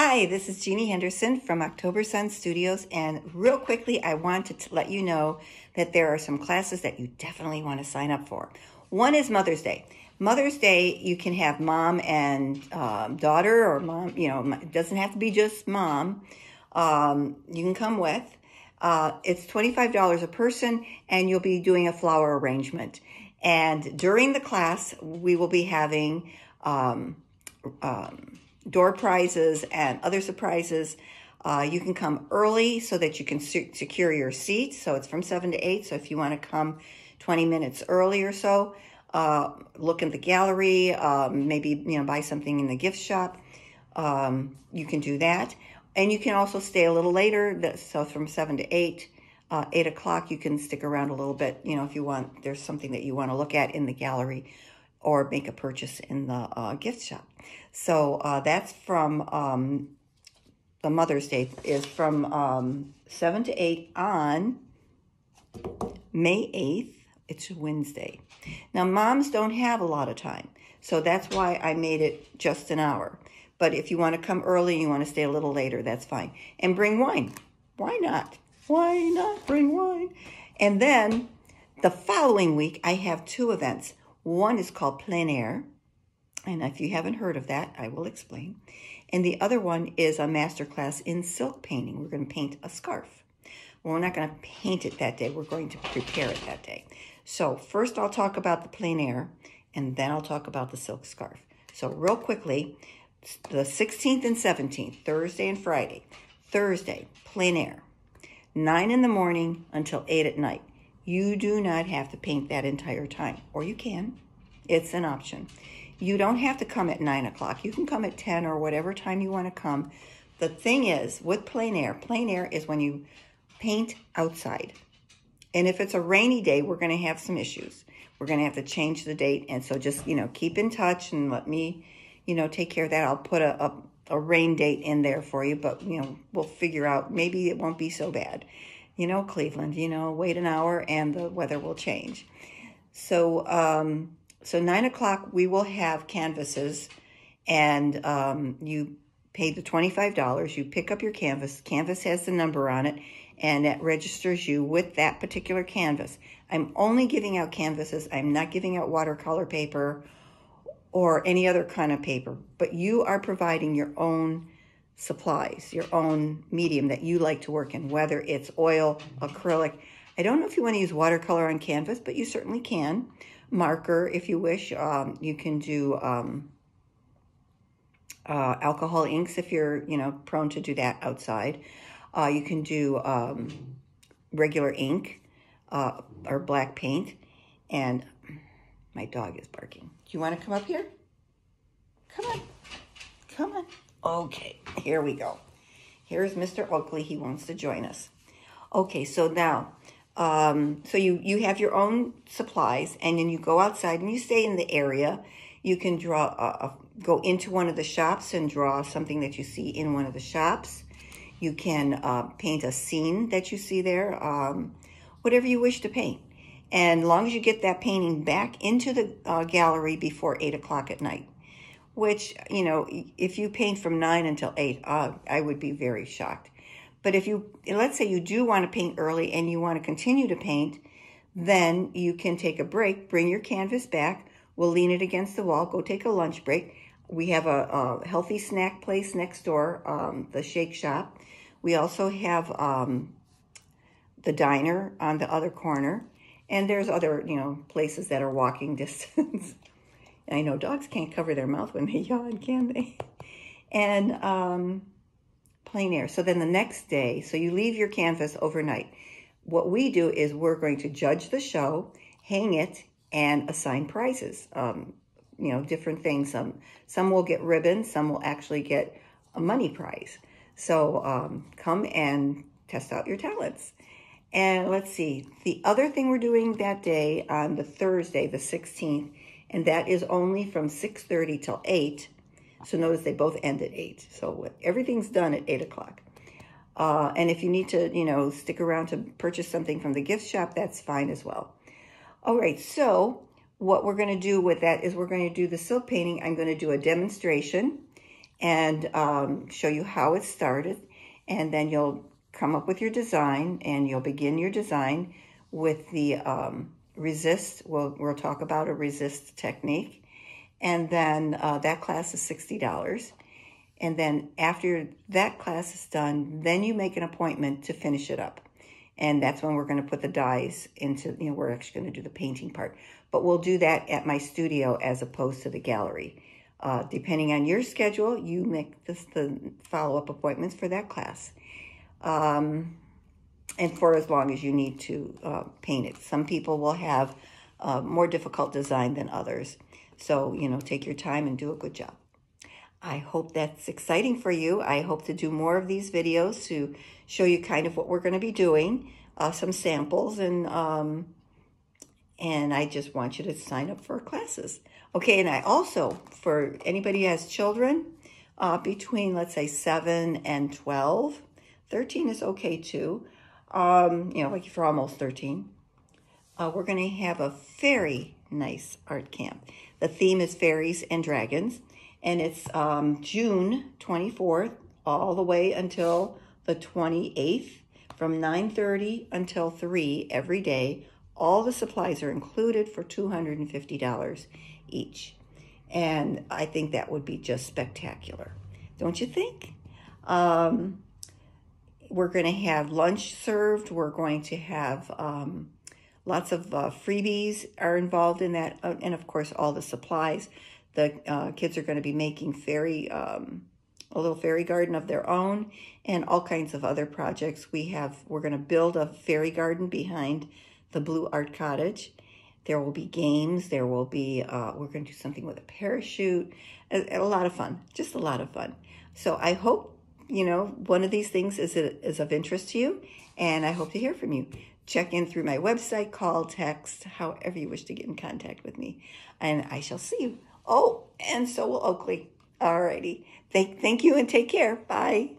Hi, this is Jeannie Henderson from October Sun Studios, and real quickly, I wanted to let you know that there are some classes that you definitely want to sign up for. One is Mother's Day. Mother's Day, you can have mom and um, daughter, or mom, you know, it doesn't have to be just mom. Um, you can come with. Uh, it's $25 a person, and you'll be doing a flower arrangement. And during the class, we will be having um, um, door prizes and other surprises. Uh, you can come early so that you can se- secure your seat. So it's from 7 to 8. So if you want to come 20 minutes early or so, uh, look in the gallery, um, maybe you know buy something in the gift shop. Um, you can do that. And you can also stay a little later. So from 7 to 8, uh, 8 o'clock, you can stick around a little bit, you know, if you want, there's something that you want to look at in the gallery or make a purchase in the uh, gift shop. So uh, that's from um, the Mother's Day is from um, 7 to 8 on May 8th. It's Wednesday. Now, moms don't have a lot of time, so that's why I made it just an hour. But if you want to come early and you want to stay a little later, that's fine. And bring wine. Why not? Why not bring wine? And then the following week, I have two events. One is called Plein Air. And if you haven't heard of that, I will explain. And the other one is a masterclass in silk painting. We're going to paint a scarf. Well, we're not going to paint it that day. We're going to prepare it that day. So first I'll talk about the plein air, and then I'll talk about the silk scarf. So real quickly, the 16th and 17th, Thursday and Friday. Thursday, plein air, 9 in the morning until 8 at night. You do not have to paint that entire time, or you can. It's an option. You don't have to come at 9 o'clock. You can come at 10 or whatever time you want to come. The thing is, with plein air, plein air is when you paint outside. And if it's a rainy day, we're going to have some issues. We're going to have to change the date. And so just, you know, keep in touch and let me you know, take care of that. I'll put a, a, a rain date in there for you, but, you know, we'll figure out. Maybe it won't be so bad. You know, Cleveland, you know, wait an hour and the weather will change. So, um, so nine o'clock, we will have canvases and um, you pay the $25. You pick up your canvas. Canvas has the number on it and that registers you with that particular canvas. I'm only giving out canvases. I'm not giving out watercolor paper or any other kind of paper, but you are providing your own supplies, your own medium that you like to work in, whether it's oil, acrylic. I don't know if you want to use watercolor on canvas, but you certainly can. Marker, if you wish. Um, you can do um, uh, alcohol inks if you're, you know, prone to do that outside. Uh, you can do um, regular ink uh, or black paint. And my dog is barking. Do you want to come up here? Come on. Come on. Okay, here we go. Here's Mr. Oakley. He wants to join us. Okay, so now, um, so you, you have your own supplies, and then you go outside and you stay in the area. You can draw, a, a, go into one of the shops and draw something that you see in one of the shops. You can uh, paint a scene that you see there, um, whatever you wish to paint. And long as you get that painting back into the uh, gallery before 8 o'clock at night, which, you know, if you paint from 9 until 8, uh, I would be very shocked. But if you, let's say you do want to paint early and you want to continue to paint, then you can take a break, bring your canvas back, we'll lean it against the wall, go take a lunch break. We have a, a healthy snack place next door, um, the Shake Shop. We also have um, the diner on the other corner. And there's other, you know, places that are walking distance. I know dogs can't cover their mouth when they yawn, can they? And um, plein air. So then the next day, so you leave your canvas overnight. What we do is we're going to judge the show, hang it, and assign prizes. Um, you know, different things. Some some will get ribbons, some will actually get a money prize. So um, come and test out your talents. And let's see, the other thing we're doing that day on the Thursday, the 16th, and that is only from 6.30 till 8. So notice they both end at 8. So everything's done at 8 o'clock. Uh, and if you need to, you know, stick around to purchase something from the gift shop, that's fine as well. All right, so what we're going to do with that is we're going to do the silk painting. I'm going to do a demonstration. and um, show you how it started. And then you'll come up with your design and you'll begin your design with the um, resist. We'll, we'll talk about a resist technique. And then uh, that class is $60. And then after that class is done, then you make an appointment to finish it up. And that's when we're going to put the dyes into, you know, we're actually going to do the painting part. But we'll do that at my studio as opposed to the gallery. Uh, depending on your schedule, you make this, the follow-up appointments for that class. Um, and for as long as you need to uh, paint it. Some people will have uh, more difficult design than others. So, you know, take your time and do a good job. I hope that's exciting for you. I hope to do more of these videos to show you kind of what we're going to be doing, uh, some samples, and um, and I just want you to sign up for classes. Okay, and I also, for anybody who has children uh, between, let's say, 7 and 12, 13 is okay too, um, you know, like you're almost 13, uh, we're going to have a very nice art camp. The theme is fairies and dragons, and it's um, June 24th all the way until the 28th from 9.30 until 3 every day. All the supplies are included for $250 each. And I think that would be just spectacular. Don't you think? Um, we're going to have lunch served. We're going to have um, lots of uh, freebies are involved in that. Uh, and of course, all the supplies. The uh, kids are going to be making fairy, um, a little fairy garden of their own and all kinds of other projects. We have, we're going to build a fairy garden behind the Blue Art Cottage. There will be games. There will be, uh, we're going to do something with a parachute. A, a lot of fun, just a lot of fun. So I hope you know, one of these things is, is of interest to you, and I hope to hear from you. Check in through my website, call, text, however you wish to get in contact with me, and I shall see you. Oh, and so will Oakley. All righty. Thank, thank you and take care. Bye.